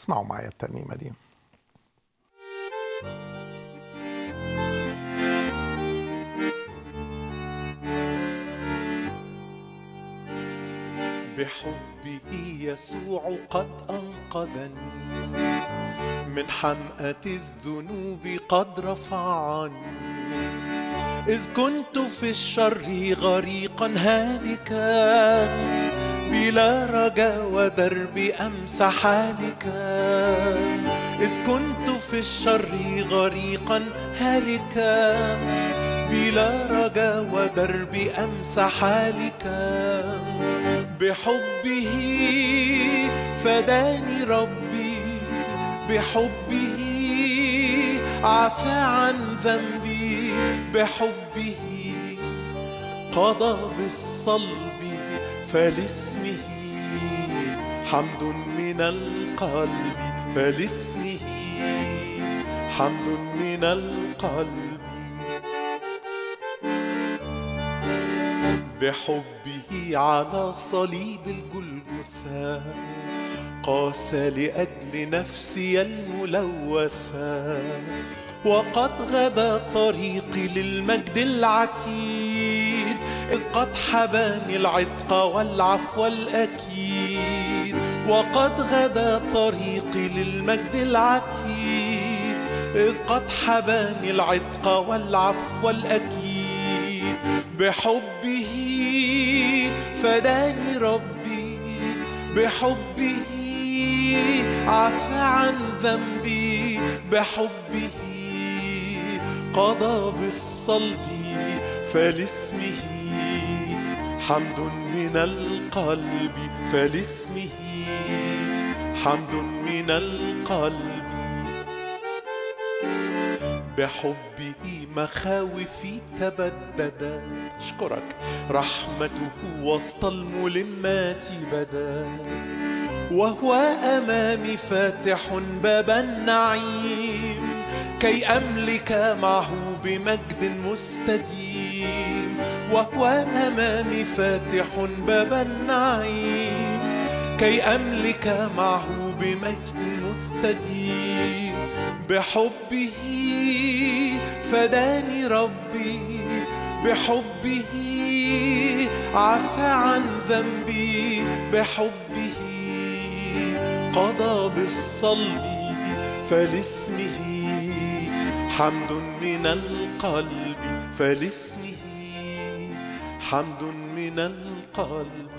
اسمعوا معايا الترنيمة دي. بحبه يسوع قد أنقذني. من حمأة الذنوب قد رفعني. إذ كنت في الشر غريقا هالكا. بلا رجا ودرب أمسى حالكا إذ كنت في الشر غريقا هالكا بلا رجا ودرب أمسى حالكا بحبه فداني ربي. بحبه عفى عن ذنبي. بحبه قضى بالصلب فلاسمه حمد من القلب فلاسمه حمد من القلب. بحبه على صليب الجلجثا قاس لأجل نفسي الملوثة. وقد غدا طريقي للمجد العتيد إذ قد حباني العتق والعفو الأكيد وقد غدا طريقي للمجد العتيد. إذ قد حباني العتق والعفو الأكيد بحبه فداني ربي. بحبه عفى عن ذنبي بحبه قضى بالصلب فلاسمه حمد من القلب فلاسمه حمد من القلب. بحبه مخاوفي تبددا أشكرك. رحمته وسط الملمات بدا. وهو أمامي فاتح باب النعيم كي أملك معه بمجد مستديم وهو امامي فاتح باب النعيم. كي أملك معه بمجد مستديم بحبه فداني ربي. بحبه عفى عن ذنبي. بحبه قضى بالصلب فلاسمه. حمد من القلب فلاسمه حمد من القلب.